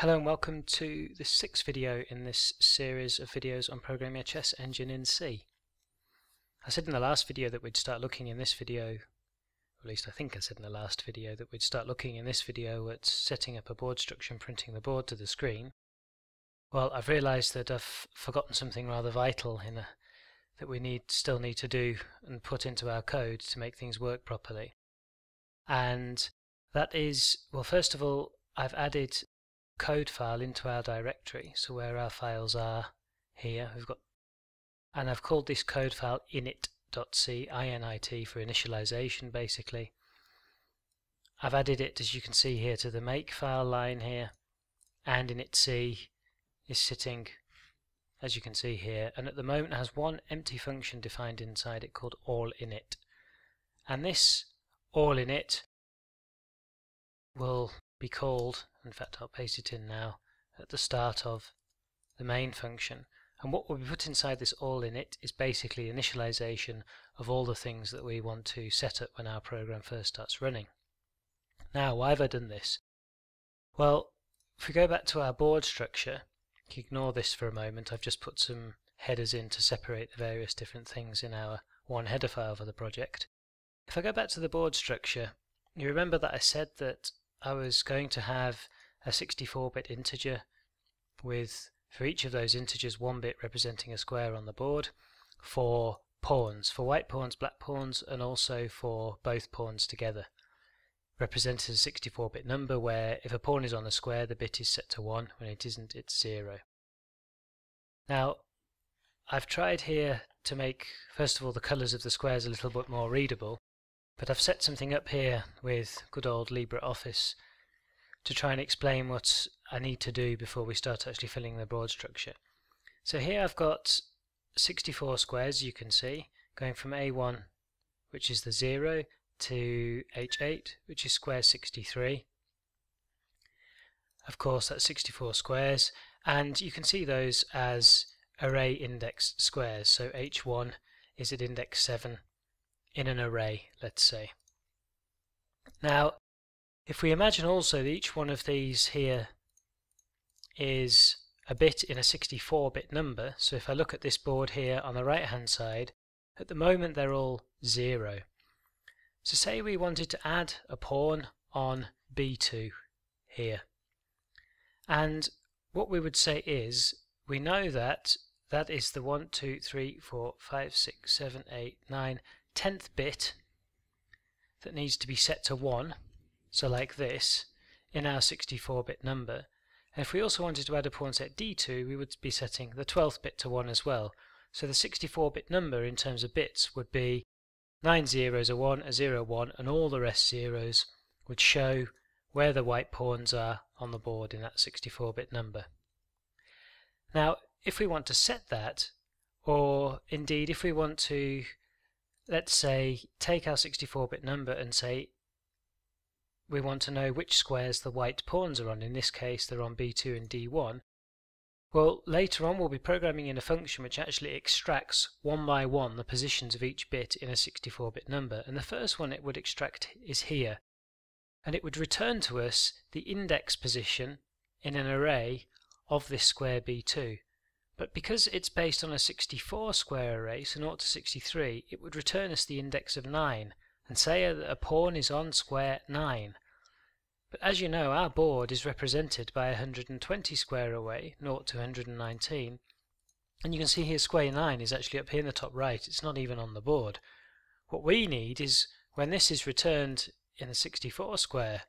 Hello and welcome to the sixth video in this series of videos on programming a chess engine in C. I said in the last video that we'd start looking in this video, or at least I think I said in the last video, that we'd start looking in this video at setting up a board structure and printing the board to the screen. Well, I've realised that I've forgotten something rather vital in a, that we need still need to do and put into our code to make things work properly. And that is, well, first of all, I've added code file into our directory. So where our files are here, we've got, and I've called this code file init.c, init for initialization basically. I've added it, as you can see here, to the make file line here, and initc is sitting, as you can see here, and at the moment has one empty function defined inside it called all init. And this all init will be called in fact, I'll paste it in now at the start of the main function. And what will be put inside this all init is basically initialization of all the things that we want to set up when our program first starts running. Now, why have I done this? Well, if we go back to our board structure, ignore this for a moment, I've just put some headers in to separate the various different things in our one header file for the project. If I go back to the board structure, you remember that I said that I was going to have a 64-bit integer with, for each of those integers, one bit representing a square on the board for pawns, for white pawns, black pawns, and also for both pawns together. Represented as a 64-bit number where if a pawn is on a square, the bit is set to 1, when it isn't, it's 0. Now, I've tried here to make, first of all, the colours of the squares a little bit more readable, but I've set something up here with good old LibreOffice to try and explain what I need to do before we start actually filling the board structure. So here I've got 64 squares you can see going from A1 which is the 0 to H8 which is square 63. Of course that's 64 squares and you can see those as array index squares so H1 is at index 7 in an array let's say. Now if we imagine also that each one of these here is a bit in a 64-bit number, so if I look at this board here on the right hand side, at the moment they're all 0. So say we wanted to add a pawn on B2 here. And what we would say is, we know that that is the 1, 2, 3, 4, 5, 6, 7, 8, 9, 10th bit that needs to be set to 1 so like this, in our 64-bit number. And if we also wanted to add a pawn set d2, we would be setting the 12th bit to 1 as well. So the 64-bit number in terms of bits would be 9 zeros, a 1, a 0, 1, and all the rest zeros would show where the white pawns are on the board in that 64-bit number. Now, if we want to set that, or indeed if we want to, let's say, take our 64-bit number and say we want to know which squares the white pawns are on. In this case, they're on B2 and D1. Well, later on we'll be programming in a function which actually extracts one by one the positions of each bit in a 64-bit number. And the first one it would extract is here. And it would return to us the index position in an array of this square B2. But because it's based on a 64 square array, so 0 to 63, it would return us the index of 9 and say that a pawn is on square 9. But as you know, our board is represented by 120 square away, 0 to 119, and you can see here square 9 is actually up here in the top right, it's not even on the board. What we need is, when this is returned in a 64 square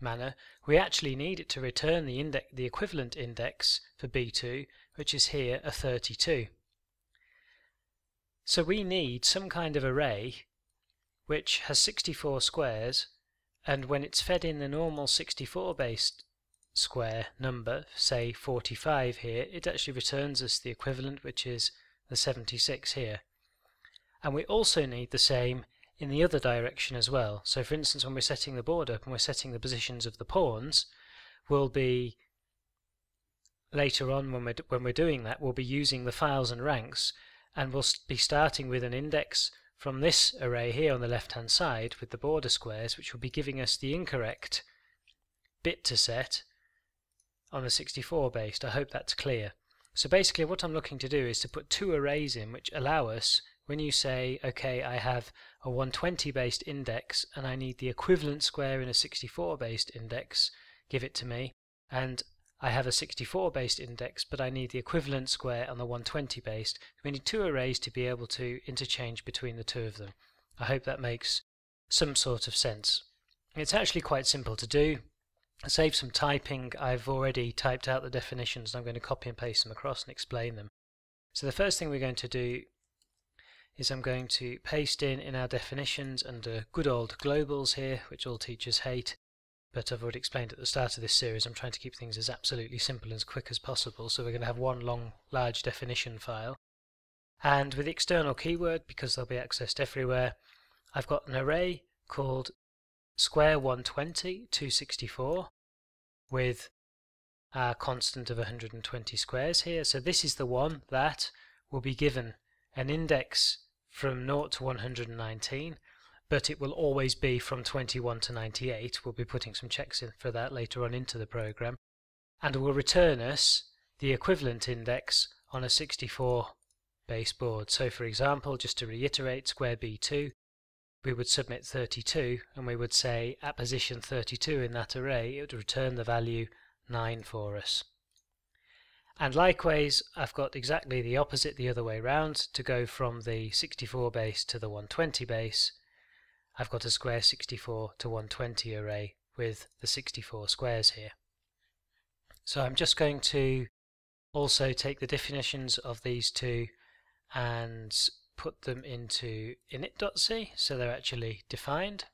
manner, we actually need it to return the, index, the equivalent index for B2, which is here a 32. So we need some kind of array which has 64 squares and when it's fed in the normal 64 based square number, say 45 here, it actually returns us the equivalent which is the 76 here. And we also need the same in the other direction as well. So for instance when we're setting the board up and we're setting the positions of the pawns, we'll be later on when we're, when we're doing that, we'll be using the files and ranks and we'll be starting with an index from this array here on the left hand side with the border squares which will be giving us the incorrect bit to set on the 64 based. I hope that's clear. So basically what I'm looking to do is to put two arrays in which allow us, when you say, okay, I have a 120 based index and I need the equivalent square in a 64 based index, give it to me, and I have a 64 based index but I need the equivalent square on the 120 based. We need two arrays to be able to interchange between the two of them. I hope that makes some sort of sense. It's actually quite simple to do. Save some typing. I've already typed out the definitions and I'm going to copy and paste them across and explain them. So the first thing we're going to do is I'm going to paste in in our definitions under good old globals here, which all teachers hate, but I've already explained at the start of this series I'm trying to keep things as absolutely simple and as quick as possible, so we're going to have one long large definition file. And with the external keyword, because they'll be accessed everywhere, I've got an array called square 120 to 64 with our constant of 120 squares here. So this is the one that will be given an index from 0 to 119 but it will always be from 21 to 98. We'll be putting some checks in for that later on into the program and will return us the equivalent index on a 64 base board. So for example, just to reiterate, square B2 we would submit 32 and we would say at position 32 in that array it would return the value 9 for us. And likewise I've got exactly the opposite the other way round to go from the 64 base to the 120 base I've got a square 64 to 120 array with the 64 squares here. So I'm just going to also take the definitions of these two and put them into init.c so they're actually defined.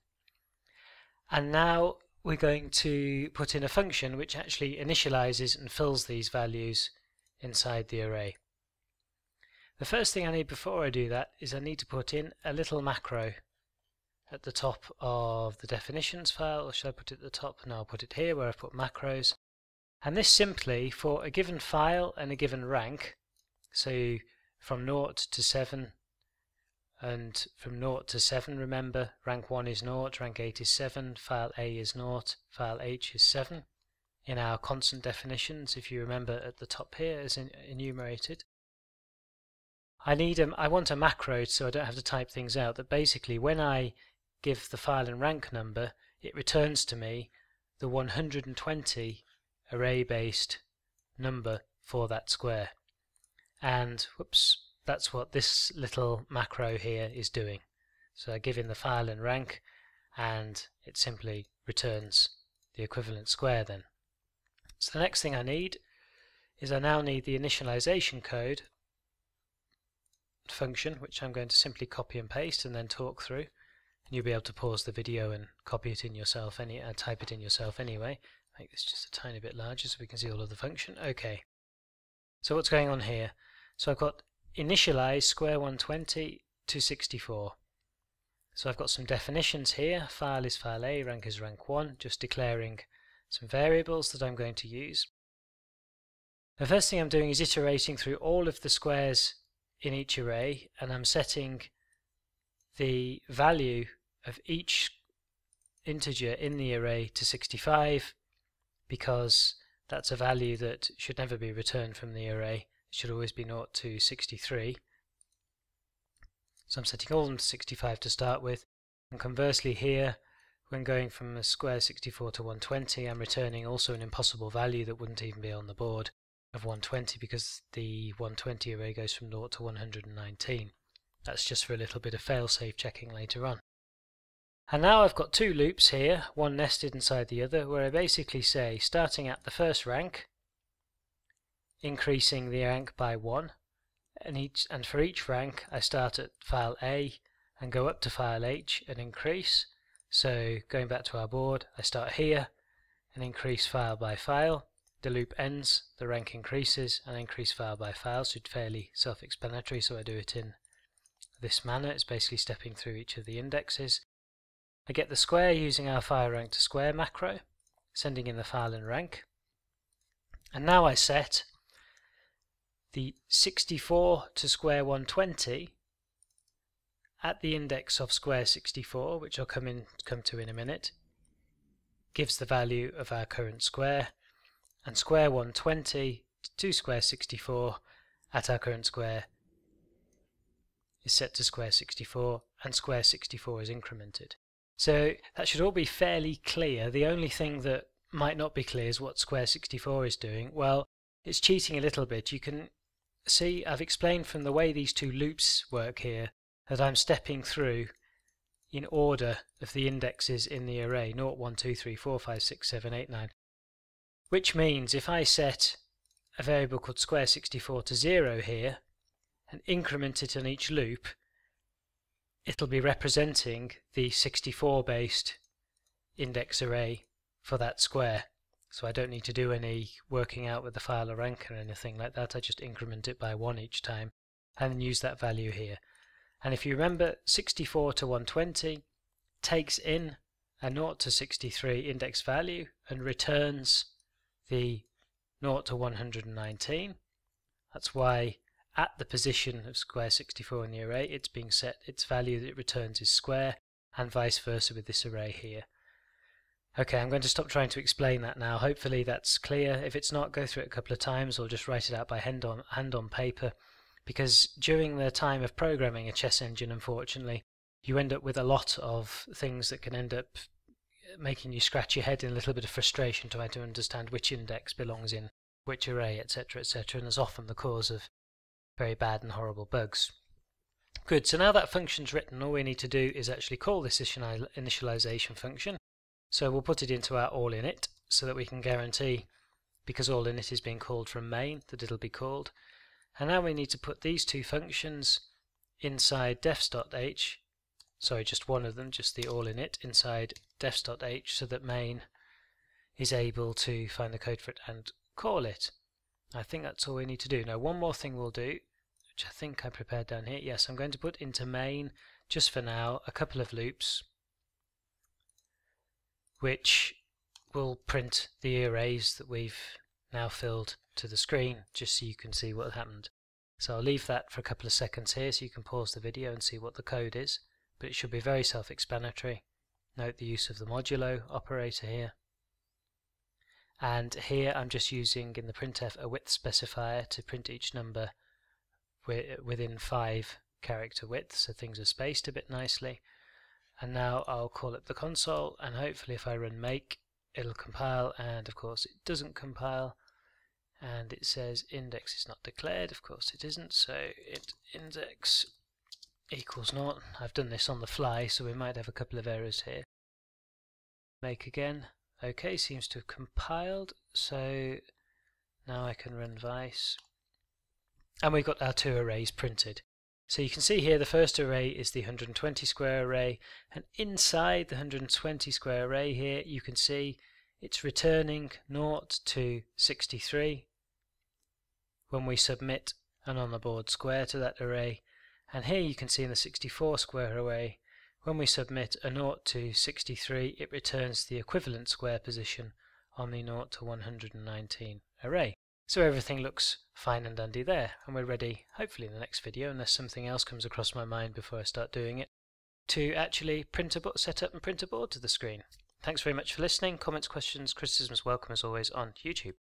And now we're going to put in a function which actually initializes and fills these values inside the array. The first thing I need before I do that is I need to put in a little macro at the top of the definitions file, or should I put it at the top? No, I'll put it here where I put macros. And this simply, for a given file and a given rank, so from 0 to 7 and from 0 to 7 remember rank 1 is 0, rank 8 is 7, file A is 0, file H is 7 in our constant definitions if you remember at the top here, is enumerated. I need a, I want a macro so I don't have to type things out that basically when I give the file and rank number it returns to me the 120 array based number for that square and whoops that's what this little macro here is doing. So I give in the file and rank and it simply returns the equivalent square then. So the next thing I need is I now need the initialization code function which I'm going to simply copy and paste and then talk through and you'll be able to pause the video and copy it in yourself any uh, type it in yourself anyway make this just a tiny bit larger so we can see all of the function okay so what's going on here so I've got initialize square 120 to 64. So I've got some definitions here. File is file A, rank is rank 1, just declaring some variables that I'm going to use. The first thing I'm doing is iterating through all of the squares in each array and I'm setting the value of each integer in the array to 65 because that's a value that should never be returned from the array It should always be 0 to 63. So I'm setting all of them to 65 to start with. And conversely here, when going from a square 64 to 120, I'm returning also an impossible value that wouldn't even be on the board of 120 because the 120 array goes from 0 to 119. That's just for a little bit of failsafe checking later on. And now I've got two loops here, one nested inside the other, where I basically say, starting at the first rank, increasing the rank by one and each and for each rank I start at file A and go up to file H and increase so going back to our board I start here and increase file by file the loop ends the rank increases and increase file by file so it's fairly self-explanatory so I do it in this manner. It's basically stepping through each of the indexes. I get the square using our file rank to square macro sending in the file and rank. And now I set the 64 to square 120 at the index of square 64, which I'll come in come to in a minute, gives the value of our current square, and square 120 to square 64 at our current square is set to square 64 and square 64 is incremented. So that should all be fairly clear. The only thing that might not be clear is what square 64 is doing. Well, it's cheating a little bit. You can see I've explained from the way these two loops work here that I'm stepping through in order of the indexes in the array 0, 1, 2, 3, 4, 5, 6, 7, 8, 9 which means if I set a variable called square 64 to 0 here and increment it on each loop it'll be representing the 64 based index array for that square. So I don't need to do any working out with the file or rank or anything like that. I just increment it by 1 each time and then use that value here. And if you remember, 64 to 120 takes in a 0 to 63 index value and returns the 0 to 119. That's why at the position of square 64 in the array, it's being set, its value that it returns is square, and vice versa with this array here. Okay, I'm going to stop trying to explain that now. Hopefully that's clear. If it's not, go through it a couple of times or just write it out by hand on, hand on paper because during the time of programming a chess engine, unfortunately, you end up with a lot of things that can end up making you scratch your head in a little bit of frustration trying to understand which index belongs in which array, etc., etc., and is often the cause of very bad and horrible bugs. Good, so now that function's written, all we need to do is actually call this initialization function. So we'll put it into our all init so that we can guarantee, because all init is being called from main, that it'll be called. And now we need to put these two functions inside defs.h, sorry, just one of them, just the all init, inside defs.h so that main is able to find the code for it and call it. I think that's all we need to do. Now one more thing we'll do, which I think I prepared down here. Yes, I'm going to put into main, just for now, a couple of loops which will print the arrays that we've now filled to the screen just so you can see what happened. So I'll leave that for a couple of seconds here so you can pause the video and see what the code is, but it should be very self-explanatory. Note the use of the modulo operator here. And here I'm just using in the printf a width specifier to print each number within 5 character width so things are spaced a bit nicely. And now I'll call up the console and hopefully if I run make it'll compile and of course it doesn't compile. And it says index is not declared of course it isn't so it index equals not I've done this on the fly so we might have a couple of errors here. Make again okay seems to have compiled. So now I can run vice. And we've got our two arrays printed. So you can see here the first array is the 120 square array. And inside the 120 square array here you can see it's returning 0 to 63 when we submit an on the board square to that array. And here you can see in the 64 square array when we submit a 0 to 63 it returns the equivalent square position on the 0 to 119 array. So everything looks fine and dandy there and we're ready hopefully in the next video unless something else comes across my mind before I start doing it to actually print a board, set up and print a board to the screen. Thanks very much for listening. Comments, questions, criticisms welcome as always on YouTube.